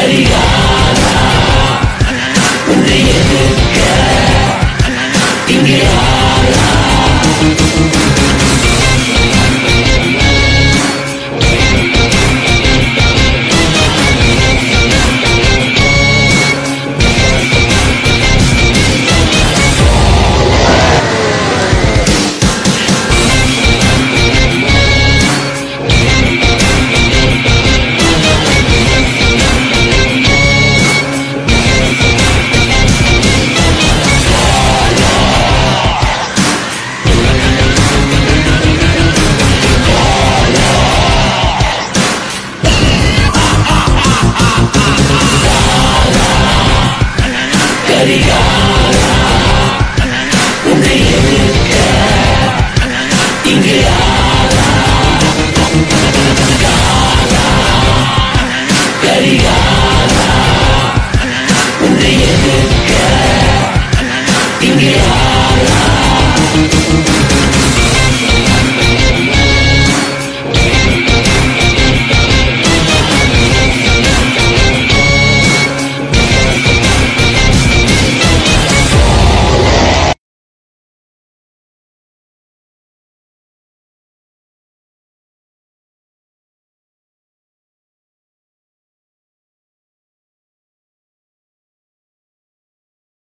sería அதிகாரா உன்னை எதிர்க்க இங்கு யாரா காரா கரிகாரா உன்னை எதிர்க்க இங்கு யாரா